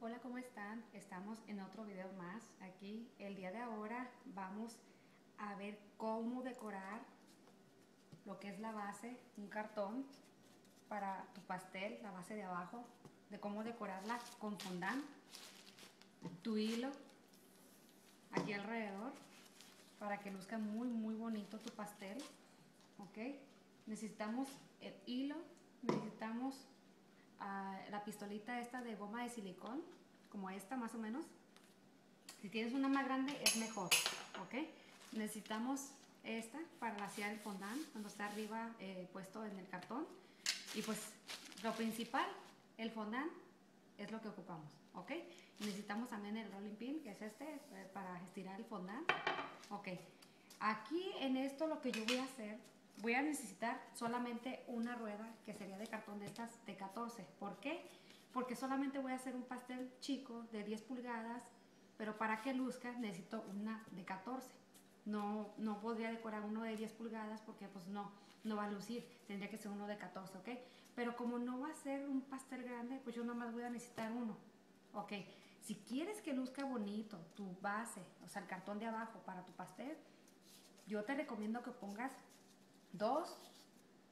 Hola, ¿cómo están? Estamos en otro video más. Aquí, el día de ahora, vamos a ver cómo decorar lo que es la base, un cartón para tu pastel, la base de abajo, de cómo decorarla con fondant, tu hilo aquí alrededor, para que luzca muy, muy bonito tu pastel, ¿ok? Necesitamos el hilo, necesitamos uh, la pistolita esta de goma de silicón, como esta más o menos. Si tienes una más grande es mejor, ¿ok? Necesitamos esta para vaciar el fondant cuando está arriba eh, puesto en el cartón. Y pues lo principal, el fondant es lo que ocupamos, ¿ok? Necesitamos también el rolling pin, que es este, eh, para estirar el fondant. Ok, aquí en esto lo que yo voy a hacer, voy a necesitar solamente una rueda que sería de cartón de estas de 14. ¿Por qué? Porque solamente voy a hacer un pastel chico de 10 pulgadas, pero para que luzca necesito una de 14. No, no podría decorar uno de 10 pulgadas porque pues no, no va a lucir, tendría que ser uno de 14, ¿ok? Pero como no va a ser un pastel grande, pues yo nomás voy a necesitar uno, ¿ok? Si quieres que luzca bonito tu base, o sea, el cartón de abajo para tu pastel, yo te recomiendo que pongas dos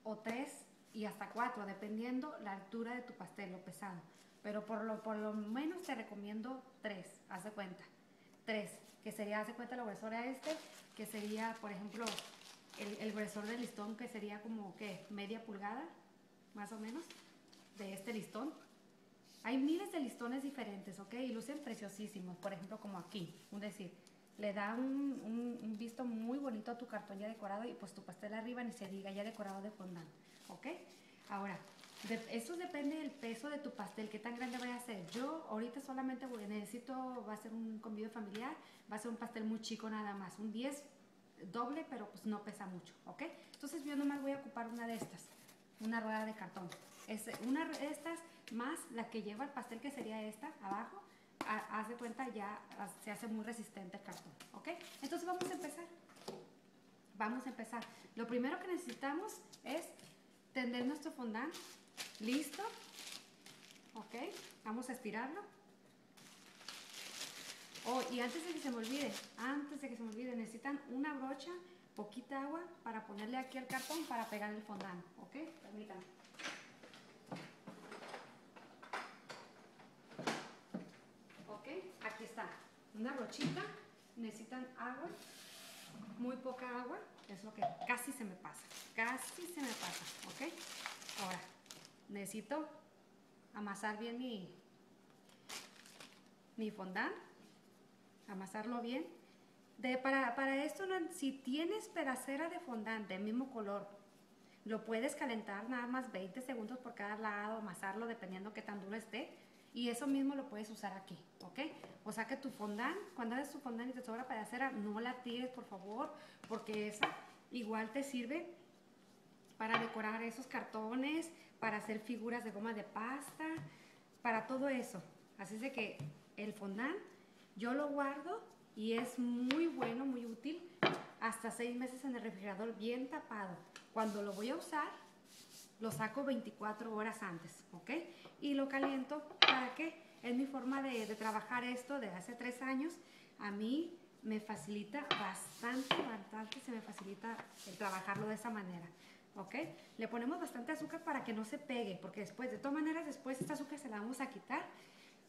o tres y hasta cuatro, dependiendo la altura de tu pastel, lo pesado. Pero por lo, por lo menos te recomiendo tres, haz de cuenta. Tres, que sería, haz de cuenta, el gruesor a este, que sería, por ejemplo, el, el gruesor del listón, que sería como, ¿qué? Media pulgada, más o menos, de este listón. Hay miles de listones diferentes, ¿ok? Y lucen preciosísimos, por ejemplo, como aquí, un decir, le da un, un, visto muy bonito a tu cartón ya decorado y pues tu pastel arriba ni se diga, ya decorado de fondant, ¿ok? Ahora, eso depende del peso de tu pastel, qué tan grande vaya a ser. Yo ahorita solamente voy, necesito, va a ser un convivio familiar, va a ser un pastel muy chico nada más, un 10 doble, pero pues no pesa mucho, ¿ok? Entonces yo nomás voy a ocupar una de estas, una rueda de cartón. Es una de estas más la que lleva el pastel que sería esta abajo, haz de cuenta ya se hace muy resistente el cartón, ¿ok? Entonces vamos a empezar. Vamos a empezar. Lo primero que necesitamos es tender nuestro fondant. ¿Listo? ¿Ok? Vamos a estirarlo. Oh, y antes de que se me olvide, antes de que se me olvide, necesitan una brocha, poquita agua para ponerle aquí al cartón para pegar el fondant, ¿ok? Permítanme. Aquí está, una brochita, necesitan agua, muy poca agua, es lo que casi se me pasa, casi se me pasa, ¿ok? Ahora, necesito amasar bien mi, mi fondant, amasarlo bien. De, para, para esto, si tienes pedacera de fondant del mismo color, lo puedes calentar nada más 20 segundos por cada lado, amasarlo dependiendo qué tan duro esté y eso mismo lo puedes usar aquí, ¿ok? O sea que tu fondant, cuando haces tu fondant y te sobra pedacera, no la tires, por favor, porque esa igual te sirve para decorar esos cartones, para hacer figuras de goma de pasta, para todo eso. Así es que el fondant yo lo guardo y es muy bueno, muy útil, hasta seis meses en el refrigerador bien tapado. Cuando lo voy a usar, lo saco 24 horas antes, ¿ok? Y lo caliento, ¿para qué? Es mi forma de, de trabajar esto de hace tres años. A mí me facilita bastante, bastante se me facilita el trabajarlo de esa manera. ¿Ok? Le ponemos bastante azúcar para que no se pegue, porque después, de todas maneras, después esta azúcar se la vamos a quitar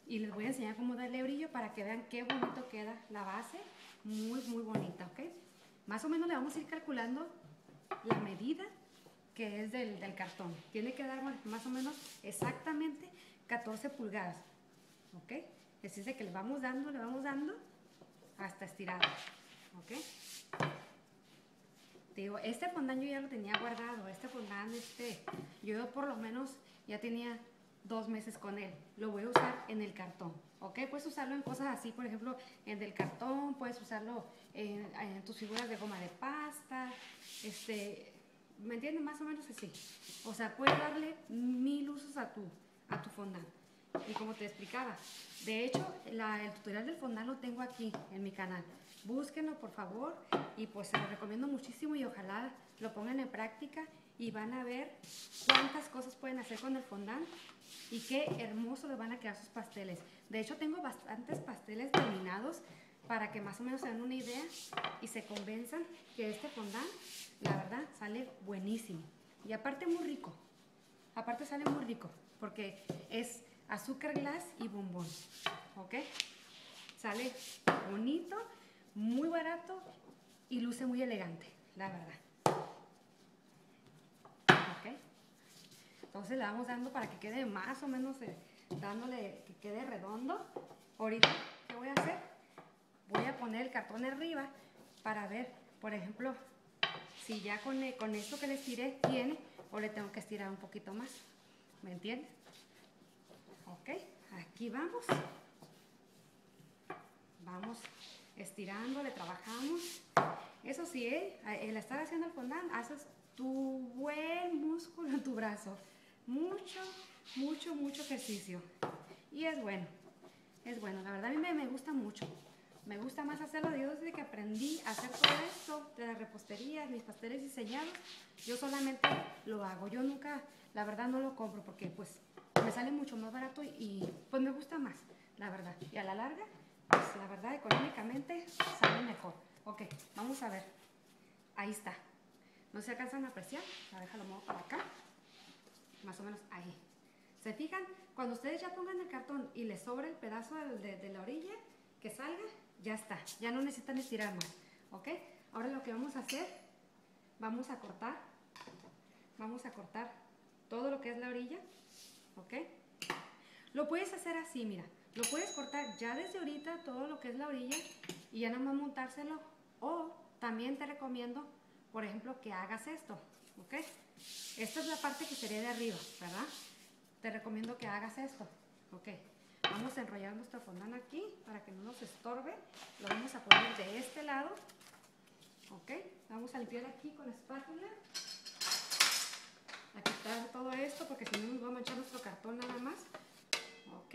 y les voy a enseñar cómo darle brillo para que vean qué bonito queda la base. Muy, muy bonita, ¿ok? Más o menos le vamos a ir calculando la medida que es del, del cartón. Tiene que dar más o menos exactamente 14 pulgadas. ¿Ok? Es decir, que le vamos dando, le vamos dando hasta estirar. ¿Ok? Digo, este fondant yo ya lo tenía guardado. Este fondant, este, yo por lo menos ya tenía dos meses con él. Lo voy a usar en el cartón. ¿Ok? Puedes usarlo en cosas así, por ejemplo, en el cartón, puedes usarlo en, en tus figuras de goma de pasta, este, ¿me entiendes? Más o menos así. O sea, puedes darle mil usos a tu, a tu fondant. Y como te explicaba, de hecho, la, el tutorial del fondant lo tengo aquí en mi canal. Búsquenlo, por favor, y pues se lo recomiendo muchísimo y ojalá lo pongan en práctica y van a ver cuántas cosas pueden hacer con el fondant y qué hermoso les van a quedar sus pasteles. De hecho, tengo bastantes pasteles terminados para que más o menos se den una idea y se convenzan que este fondant, la verdad, sale buenísimo. Y aparte muy rico. Aparte sale muy rico porque es azúcar glass y bombón. ¿Ok? Sale bonito, muy barato y luce muy elegante, la verdad. ¿Ok? Entonces le vamos dando para que quede más o menos, eh, dándole que quede redondo. Ahorita, ¿qué voy a hacer? Poner el cartón arriba para ver, por ejemplo, si ya con, eh, con esto que le estiré tiene o le tengo que estirar un poquito más. ¿Me entiendes? Ok, aquí vamos. Vamos estirando, le trabajamos. Eso sí, ¿eh? el estar haciendo el fondant, haces tu buen músculo en tu brazo. Mucho, mucho, mucho ejercicio. Y es bueno, es bueno. La verdad a mí me, gusta mucho. Me gusta más hacerlo. Yo desde que aprendí a hacer todo esto, de la repostería, mis pasteles diseñados, yo solamente lo hago. Yo nunca, la verdad, no lo compro porque pues me sale mucho más barato y pues me gusta más, la verdad. Y a la larga pues la verdad económicamente sale mejor. Ok, vamos a ver. Ahí está. ¿No se alcanzan a apreciar? La déjalo mover para acá. Más o menos ahí. ¿Se fijan? Cuando ustedes ya pongan el cartón y les sobra el pedazo de la orilla, que salga, ya está. Ya no necesitan estirar más. ¿Ok? Ahora lo que vamos a hacer, vamos a cortar. Vamos a cortar todo lo que es la orilla. ¿Ok? Lo puedes hacer así, mira. Lo puedes cortar ya desde ahorita todo lo que es la orilla y ya nada más montárselo. O también te recomiendo, por ejemplo, que hagas esto, ¿ok? Esta es la parte que sería de arriba, ¿verdad? Te recomiendo que hagas esto, ¿ok? Vamos a enrollar nuestro fondant aquí para que no nos estorbe. Lo vamos a poner de este lado, ¿ok? Vamos a limpiar aquí con espátula. A quitar todo esto porque si no nos va a manchar nuestro cartón nada más. ¿Ok?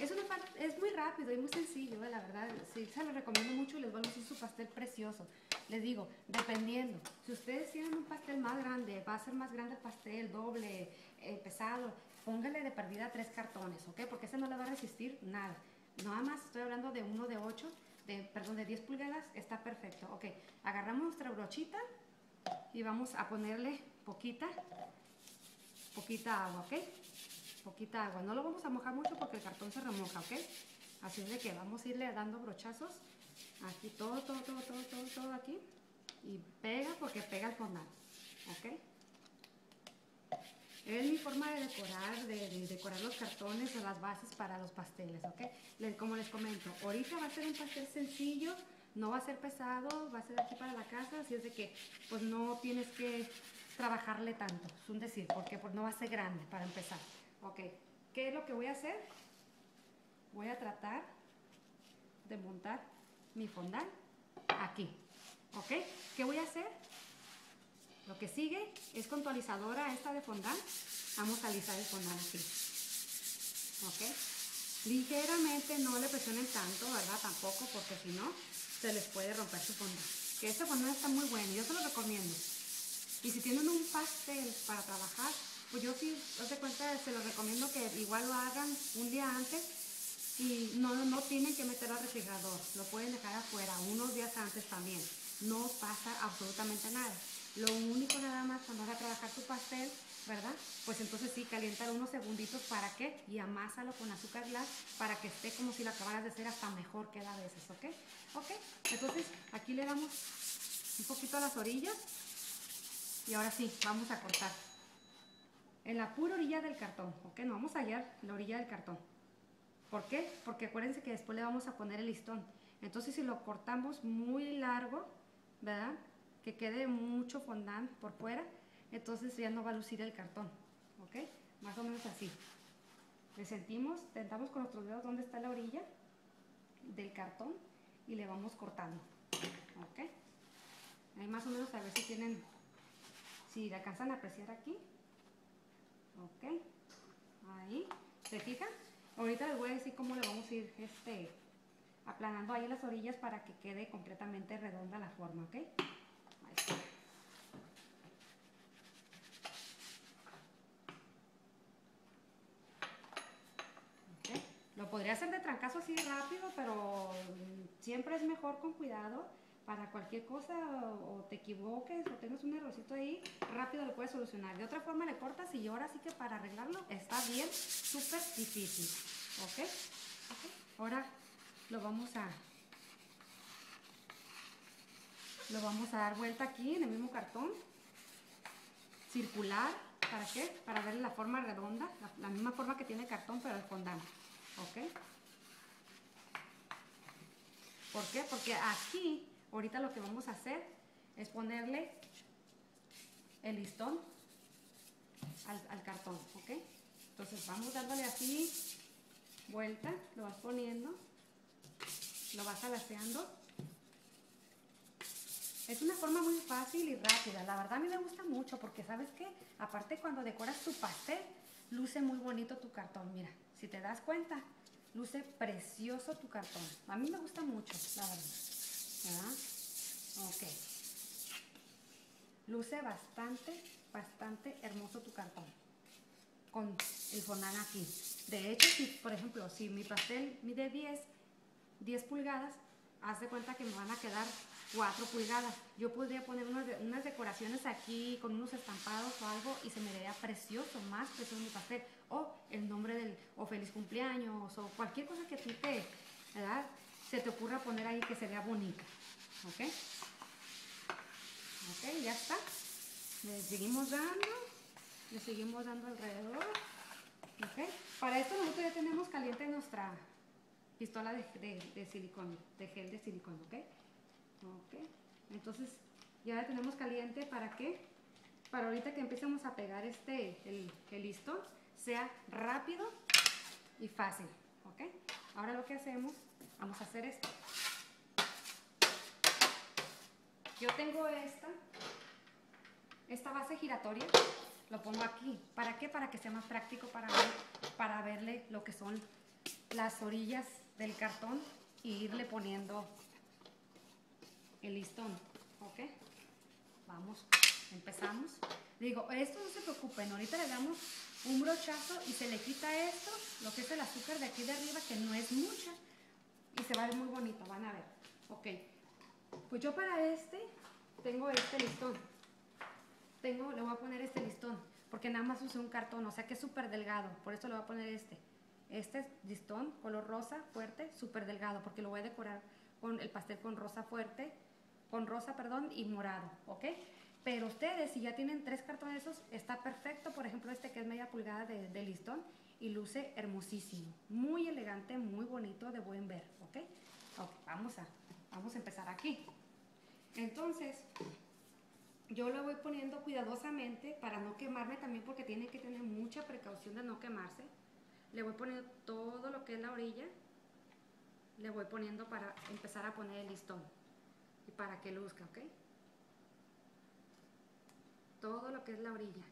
Es, es muy rápido y muy sencillo, la verdad. Sí, se lo recomiendo mucho y les voy a hacer su pastel precioso. Les digo, dependiendo. Si ustedes tienen un pastel más grande, va a ser más grande el pastel, doble, eh, pesado, póngale de perdida tres cartones, ¿ok? Porque ese no le va a resistir nada. Nada más estoy hablando de uno de 8, de, perdón, de 10 pulgadas, está perfecto. Ok, agarramos nuestra brochita y vamos a ponerle poquita, poquita agua, ¿ok? poquita agua. No lo vamos a mojar mucho porque el cartón se remoja, ¿ok? Así es de que vamos a irle dando brochazos. Aquí todo, todo, todo, todo, todo, todo aquí. Y pega porque pega el fondant, ¿ok? Es mi forma de decorar, de, decorar los cartones o las bases para los pasteles, ¿ok? como les comento, ahorita va a ser un pastel sencillo, no va a ser pesado, va a ser aquí para la casa, así es de que pues no tienes que trabajarle tanto, es un decir, porque pues, no va a ser grande para empezar. Ok, ¿qué es lo que voy a hacer? Voy a tratar de montar mi fondant aquí. ¿Ok? ¿Qué voy a hacer? Lo que sigue es con tu alisadora esta de fondant. Vamos a alisar el fondant aquí. ¿Ok? Ligeramente, no le presionen tanto, ¿verdad? Tampoco, porque si no, se les puede romper su fondant. Que este fondant está muy bueno, yo se lo recomiendo. Y si tienen un pastel para trabajar, pues yo sí, hace cuenta, se los recomiendo que igual lo hagan un día antes y no, no tienen que meter al refrigerador, lo pueden dejar afuera unos días antes también. No pasa absolutamente nada. Lo único nada más cuando vas a trabajar tu pastel, ¿verdad? Pues entonces sí, calientar unos segunditos para qué y amásalo con azúcar glass para que esté como si lo acabaras de hacer hasta mejor que a veces, ¿ok? Ok, entonces aquí le damos un poquito a las orillas y ahora sí, vamos a cortar en la pura orilla del cartón, ¿ok? No vamos a hallar la orilla del cartón. ¿Por qué? Porque acuérdense que después le vamos a poner el listón. Entonces si lo cortamos muy largo, ¿verdad? Que quede mucho fondant por fuera, entonces ya no va a lucir el cartón, ¿ok? Más o menos así. Le sentimos, tentamos con nuestros dedos dónde está la orilla del cartón y le vamos cortando, ¿ok? Ahí más o menos a ver si tienen, si alcanzan a apreciar aquí, ok ahí ¿se fijan? ahorita les voy a decir cómo le vamos a ir este aplanando ahí las orillas para que quede completamente redonda la forma ok ahí está podría ser de trancazo rápido, pero siempre es mejor con cuidado para cualquier cosa o, te equivoques o tengas un errorcito ahí, rápido lo puedes solucionar. De otra forma le cortas y ahora sí que para arreglarlo está bien, súper difícil. ¿Ok? Ahora lo vamos a lo vamos a dar vuelta aquí en el mismo cartón circular ¿para qué? para ver la forma redonda la, misma forma que tiene cartón pero el fondant ¿ok? ¿Por qué? porque aquí ahorita lo que vamos a hacer es ponerle el listón al, cartón ¿ok? entonces vamos dándole así vuelta, lo vas poniendo lo vas alaceando. Es una forma muy fácil y rápida. La verdad a mí me gusta mucho porque sabes que aparte cuando decoras tu pastel, luce muy bonito tu cartón. Mira, si te das cuenta, luce precioso tu cartón. A mí me gusta mucho, la verdad. Ok. Luce bastante, bastante hermoso tu cartón. Con el fondant aquí. De hecho, si, por ejemplo, si mi pastel mide 10, 10 pulgadas, haz de cuenta que me van a quedar 4 pulgadas. Yo podría poner unas, decoraciones aquí con unos estampados o algo y se me vería precioso, más precioso mi pastel. O el nombre del, o feliz cumpleaños, o cualquier cosa que a ti te, ¿verdad? se te ocurra poner ahí que se vea bonita. ¿Ok? Ok, ya está. Le seguimos dando, le seguimos dando alrededor. ¿Ok? Para esto nosotros ya tenemos caliente nuestra pistola de, de, silicón, de gel de silicón, ¿ok? Ok, entonces ya la tenemos caliente, ¿para qué? Para ahorita que empecemos a pegar este, el, el listón, sea rápido y fácil, ¿ok? Ahora lo que hacemos, vamos a hacer esto. Yo tengo esta, esta base giratoria, lo pongo aquí. ¿Para qué? Para que sea más práctico para para verle lo que son las orillas del cartón y irle poniendo el listón, ¿ok? Vamos, empezamos. Digo, esto no se preocupen, ahorita le damos un brochazo y se le quita esto, lo que es el azúcar de aquí de arriba, que no es mucha, y se va a ver muy bonito, van a ver. Ok, pues yo para este tengo este listón. Tengo, le voy a poner este listón, porque nada más usé un cartón, o sea que es súper delgado, por eso le voy a poner este. Este es listón, color rosa, fuerte, súper delgado, porque lo voy a decorar con el pastel con rosa fuerte, con rosa, perdón, y morado, ¿ok? Pero ustedes, si ya tienen tres cartones esos, está perfecto. Por ejemplo, este que es media pulgada de, listón y luce hermosísimo. Muy elegante, muy bonito, de buen ver, ¿ok? Ok, vamos a, vamos a empezar aquí. Entonces, yo lo voy poniendo cuidadosamente para no quemarme también porque tiene que tener mucha precaución de no quemarse. Le voy poniendo todo lo que es la orilla. Le voy poniendo para empezar a poner el listón. Y para que luzca, ¿ok? Todo lo que es la orilla.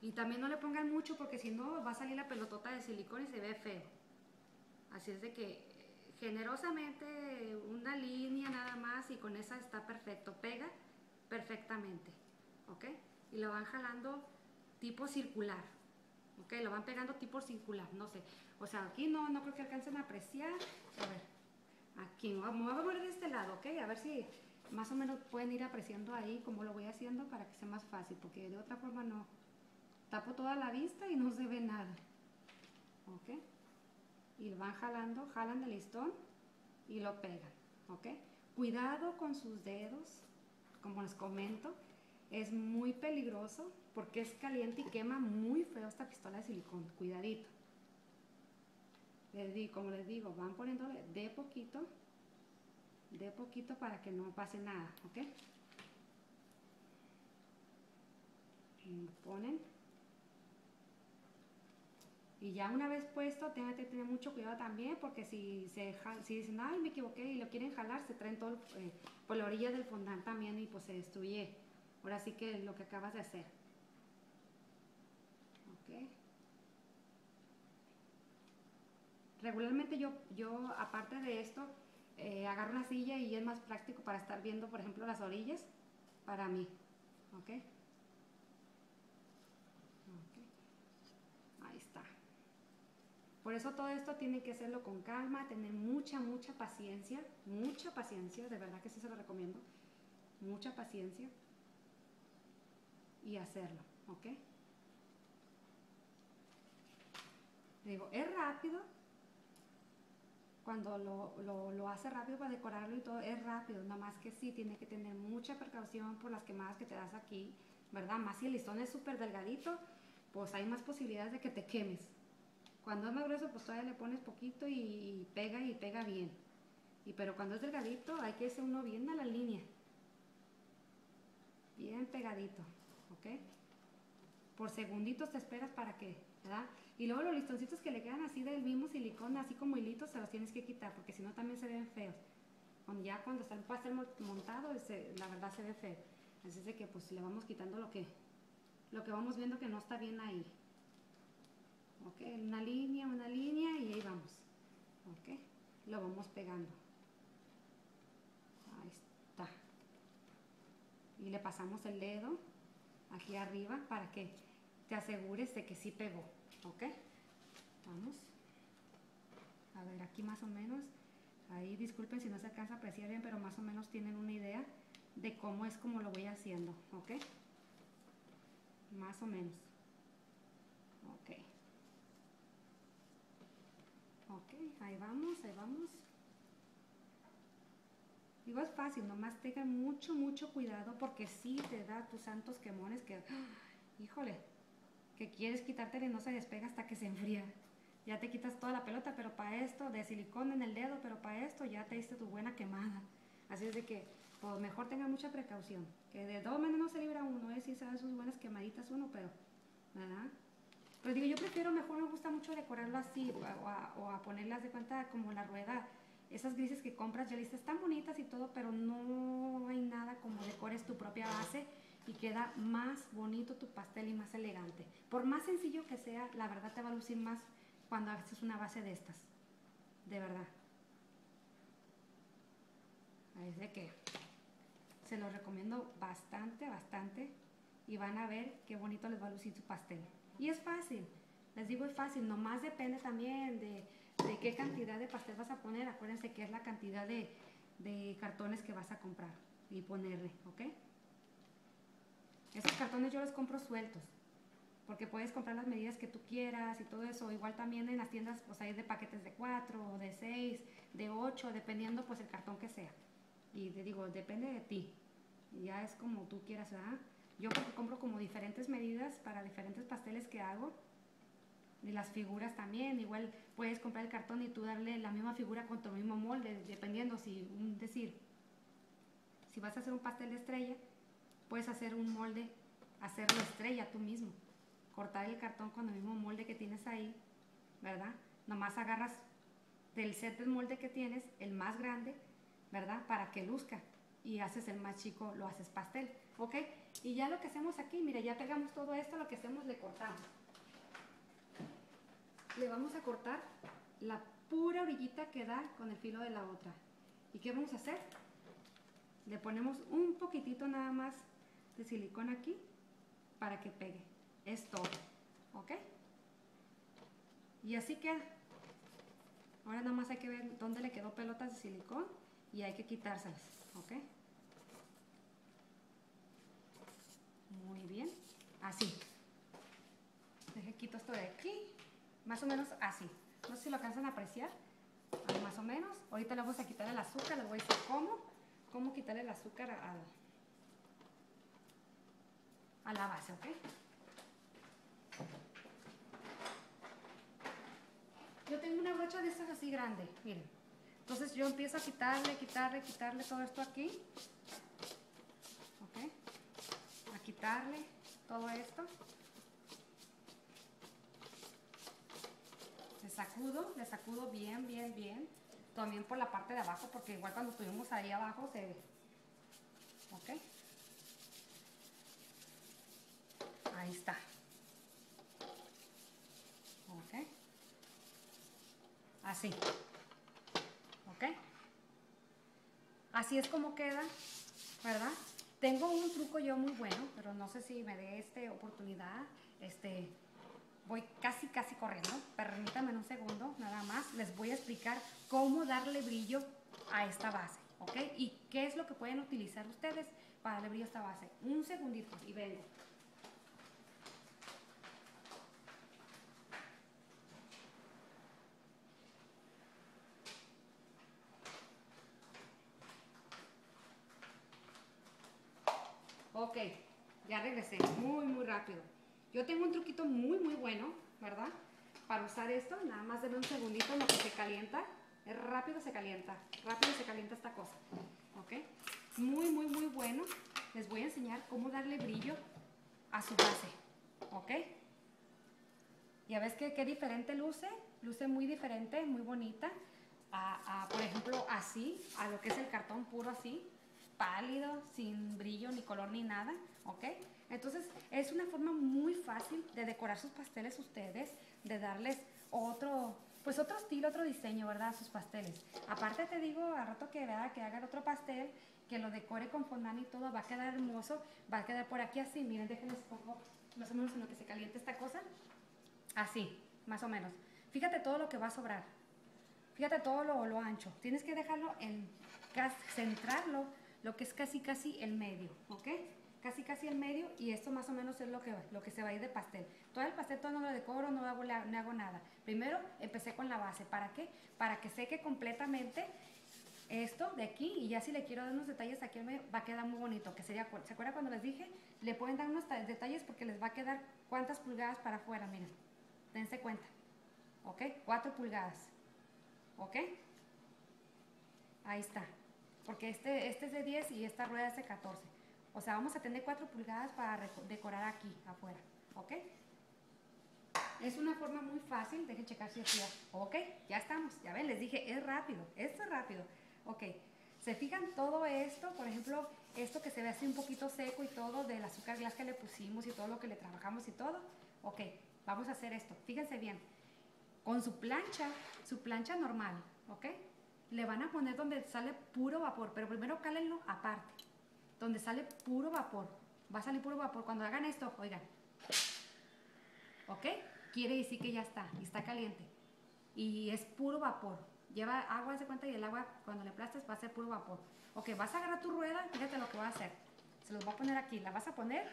Y también no le pongan mucho porque si no va a salir la pelotota de silicón y se ve feo. Así es de que generosamente una línea nada más y con esa está perfecto. Pega perfectamente. ¿Ok? Y lo van jalando tipo circular. ¿ok? Lo van pegando tipo circular, no sé. O sea, aquí no, no creo que alcancen a apreciar. A ver, aquí, me voy a de este lado, ¿ok? A ver si más o menos pueden ir apreciando ahí como lo voy haciendo para que sea más fácil, porque de otra forma no. Tapo toda la vista y no se ve nada. ¿Ok? Y van jalando, jalan el listón y lo pegan, ¿ok? Cuidado con sus dedos, como les comento, es muy peligroso porque es caliente y quema muy feo esta pistola de silicón. Cuidadito. Les digo, como les digo, van poniéndole de poquito, de poquito para que no pase nada, ¿ok? Y ponen. Y ya una vez puesto, tengan que tener mucho cuidado también, porque si, se, si dicen, ay, me equivoqué y lo quieren jalar, se traen todo eh, por la orilla del fondant también y pues se destruye. Ahora sí que lo que acabas de hacer. Regularmente yo, yo aparte de esto, eh, agarro una silla y es más práctico para estar viendo, por ejemplo, las orillas para mí. ¿Ok? Ahí está. Por eso todo esto tiene que hacerlo con calma, tener mucha, mucha paciencia, mucha paciencia, de verdad que sí se lo recomiendo, mucha paciencia y hacerlo, ¿ok? Digo, es rápido, cuando lo, lo, hace rápido para decorarlo y todo, es rápido, nada más que sí, tiene que tener mucha precaución por las quemadas que te das aquí, ¿verdad? Más si el listón es súper delgadito, pues hay más posibilidades de que te quemes. Cuando es más grueso, pues todavía le pones poquito y, pega y pega bien. Y pero cuando es delgadito, hay que hacer uno bien a la línea. Bien pegadito, ¿ok? Por segunditos te esperas para que, ¿verdad? Y luego los listoncitos que le quedan así del mismo silicón, así como hilitos, se los tienes que quitar, porque si no también se ven feos. ya cuando está el pastel montado, la verdad se ve feo. Así es de que pues le vamos quitando lo que, lo que vamos viendo que no está bien ahí. Ok, una línea, una línea y ahí vamos. Ok, lo vamos pegando. Ahí está. Y le pasamos el dedo aquí arriba para que te asegures de que sí pegó. ¿Ok? Vamos. A ver, aquí más o menos, ahí disculpen si no se alcanza a apreciar bien, pero más o menos tienen una idea de cómo es como lo voy haciendo, ¿ok? Más o menos. Ok. Ok, ahí vamos, ahí vamos. Digo, es fácil, nomás tengan mucho, mucho cuidado porque sí te da tus santos quemones que, híjole, que quieres quitártela y no se despega hasta que se enfría. Ya te quitas toda la pelota, pero para esto, de silicón en el dedo, pero para esto ya te diste tu buena quemada. Así es de que, pues mejor tenga mucha precaución. Que de dos menos no se libra uno, es si sabe sus buenas quemaditas uno, pero, ¿verdad? Pero digo, yo prefiero, mejor me gusta mucho decorarlo así, o a, ponerlas de cuenta como la rueda esas grises que compras ya listas están bonitas y todo, pero no hay nada como decores tu propia base y queda más bonito tu pastel y más elegante. Por más sencillo que sea, la verdad te va a lucir más cuando haces una base de estas. De verdad. Es de que se los recomiendo bastante, bastante. Y van a ver qué bonito les va a lucir su pastel. Y es fácil. Les digo, es fácil. Nomás depende también de, de qué cantidad de pastel vas a poner. Acuérdense que es la cantidad de, de cartones que vas a comprar y ponerle, ¿ok? Esos cartones yo los compro sueltos, porque puedes comprar las medidas que tú quieras y todo eso. Igual también en las tiendas pues hay de paquetes de 4, de 6, de 8, dependiendo pues el cartón que sea. Y te digo, depende de ti. Ya es como tú quieras, ¿verdad? Yo porque compro como diferentes medidas para diferentes pasteles que hago. Y las figuras también, igual puedes comprar el cartón y tú darle la misma figura con tu mismo molde, dependiendo si, un decir, si vas a hacer un pastel de estrella, Puedes hacer un molde, hacerlo estrella tú mismo. Cortar el cartón con el mismo molde que tienes ahí, ¿verdad? Nomás agarras del set del molde que tienes, el más grande, ¿verdad? Para que luzca. Y haces el más chico, lo haces pastel, ¿ok? Y ya lo que hacemos aquí, mire, ya pegamos todo esto, lo que hacemos, le cortamos. Le vamos a cortar la pura orillita que da con el filo de la otra. ¿Y qué vamos a hacer? Le ponemos un poquitito nada más de silicón aquí para que pegue. Es todo. ¿Ok? Y así queda. Ahora nada más hay que ver dónde le quedó pelotas de silicón y hay que quitárselas. ¿Ok? Muy bien. Así. Deje quito esto de aquí. Más o menos así. No sé si lo alcanzan a apreciar. más o menos. Ahorita le vamos a quitar el azúcar. Les voy a decir cómo. Cómo quitar el azúcar al a la base, ¿ok? Yo tengo una brocha de estas así grande, miren. Entonces yo empiezo a quitarle, quitarle, quitarle todo esto aquí. ¿Ok? A quitarle todo esto. Le sacudo, le sacudo bien, bien, bien. También por la parte de abajo, porque igual cuando estuvimos ahí abajo se... ¿Ok? Ahí está. ¿Ok? Así. ¿Ok? Así es como queda, ¿verdad? Tengo un truco yo muy bueno, pero no sé si me dé esta oportunidad. Este, voy casi, casi corriendo. Permítanme un segundo. más les voy a explicar cómo darle brillo a esta base, ¿ok? Y qué es lo que pueden utilizar ustedes para darle brillo a esta base. Un segundito y vengo. Ok, ya regresé, muy, muy rápido. Yo tengo un truquito muy, muy bueno, ¿verdad? Para usar esto, nada más denme un segundito lo que se calienta. Rápido se calienta, rápido se calienta esta cosa, ¿ok? Muy, muy, muy bueno. Les voy a enseñar cómo darle brillo a su base, ¿ok? Ya ves que qué diferente luce, luce muy diferente, muy bonita. Por ejemplo, así, a lo que es el cartón puro así, pálido, sin brillo, ni color, ni nada, ¿ok? Entonces, es una forma muy fácil de decorar sus pasteles ustedes, de darles otro, pues otro estilo, otro diseño, ¿verdad? A sus pasteles. Aparte te digo, a rato que, vea que hagan otro pastel, que lo decore con fondant y todo, va a quedar hermoso, va a quedar por aquí así, miren, déjenles pongo más o menos en lo que se caliente esta cosa, así, más o menos. Fíjate todo lo que va a sobrar, fíjate todo lo, lo ancho, tienes que dejarlo en, centrarlo lo que es casi casi el medio, ¿ok? Casi casi el medio y esto más o menos es lo que, lo que se va a ir de pastel. Todo el pastel todo no lo decoro, no hago, no hago nada. Primero empecé con la base, ¿para qué? Para que seque completamente esto de aquí y ya si le quiero dar unos detalles aquí medio va a quedar muy bonito, que sería, ¿se acuerdan cuando les dije? Le pueden dar unos detalles porque les va a quedar cuántas pulgadas para afuera, miren, dense cuenta, ¿ok? Cuatro pulgadas, ¿ok? Ahí está porque este, este es de 10 y esta rueda es de 14. O sea, vamos a tener 4 pulgadas para decorar aquí, afuera, ¿ok? Es una forma muy fácil, dejen checar si es ya. Ok, ya estamos, ya ven, les dije, es rápido, esto es rápido. Ok, se fijan todo esto, por ejemplo, esto que se ve así un poquito seco y todo, del azúcar glass que le pusimos y todo lo que le trabajamos y todo. Ok, vamos a hacer esto, fíjense bien, con su plancha, su plancha normal, ¿ok? Le van a poner donde sale puro vapor, pero primero cálenlo aparte, donde sale puro vapor. Va a salir puro vapor. Cuando hagan esto, oigan, ¿ok? Quiere decir que ya está, y está caliente. Y es puro vapor. Lleva agua, se cuenta, y el agua cuando le aplastes va a ser puro vapor. Ok, vas a agarrar tu rueda, fíjate lo que va a hacer. Se los voy a poner aquí, la vas a poner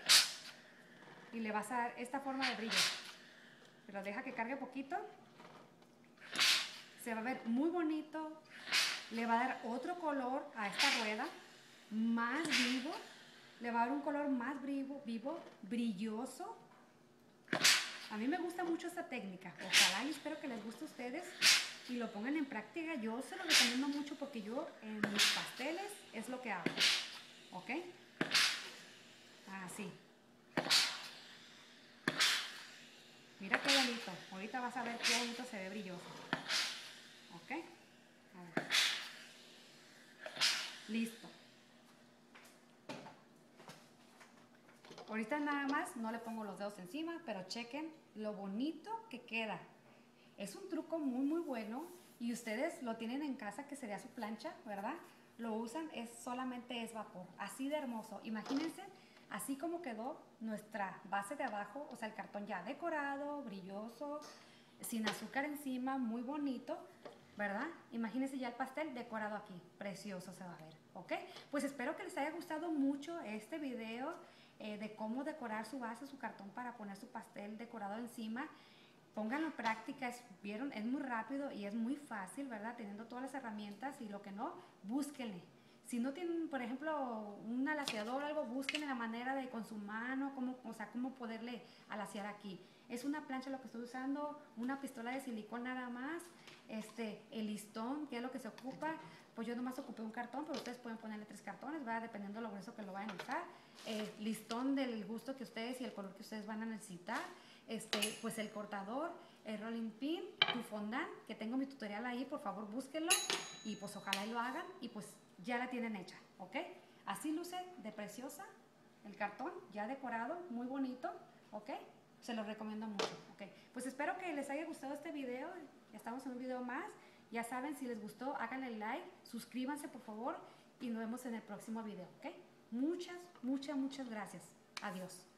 y le vas a dar esta forma de brillo. Pero deja que cargue poquito. Se va a ver muy bonito, le va a dar otro color a esta rueda, más vivo, le va a dar un color más vivo, vivo brilloso. A mí me gusta mucho esta técnica, ojalá y espero que les guste a ustedes y lo pongan en práctica. Yo se lo recomiendo mucho porque yo en mis pasteles es lo que hago, ¿ok? Así. Mira qué bonito, ahorita vas a ver qué bonito se ve brilloso, ¿ok? A ver. Listo. Ahorita nada más no le pongo los dedos encima, pero chequen lo bonito que queda. Es un truco muy muy bueno y ustedes lo tienen en casa que sería su plancha, ¿verdad? Lo usan, es solamente es vapor, así de hermoso. Imagínense así como quedó nuestra base de abajo, o sea, el cartón ya decorado, brilloso, sin azúcar encima, muy bonito, ¿verdad? Imagínense ya el pastel decorado aquí, precioso se va a ver. ¿Ok? Pues espero que les haya gustado mucho este video eh, de cómo decorar su base, su cartón para poner su pastel decorado encima. Pónganlo en práctica, es, vieron, es muy rápido y es muy fácil, ¿verdad? Teniendo todas las herramientas y lo que no, búsquenle. Si no tienen, por ejemplo, un alaciador o algo, busquen la manera de con su mano, cómo, o sea, cómo poderle alaciar aquí. Es una plancha lo que estoy usando, una pistola de silicón nada más, este, el listón, que es lo que se ocupa, pues yo nomás ocupé un cartón, pero ustedes pueden ponerle tres cartones, va dependiendo de lo grueso que lo vayan a usar. Eh, listón del gusto que ustedes y el color que ustedes van a necesitar. Este, pues el cortador, el rolling pin, tu fondant, que tengo mi tutorial ahí, por favor búsquenlo y pues ojalá y lo hagan y pues ya la tienen hecha, ¿ok? Así luce de preciosa el cartón, ya decorado, muy bonito, ¿ok? Se los recomiendo mucho, ¿ok? Pues espero que les haya gustado este video, estamos en un video más. Ya saben, si les gustó, háganle like, suscríbanse por favor y nos vemos en el próximo video, ¿ok? Muchas, muchas, muchas gracias. Adiós.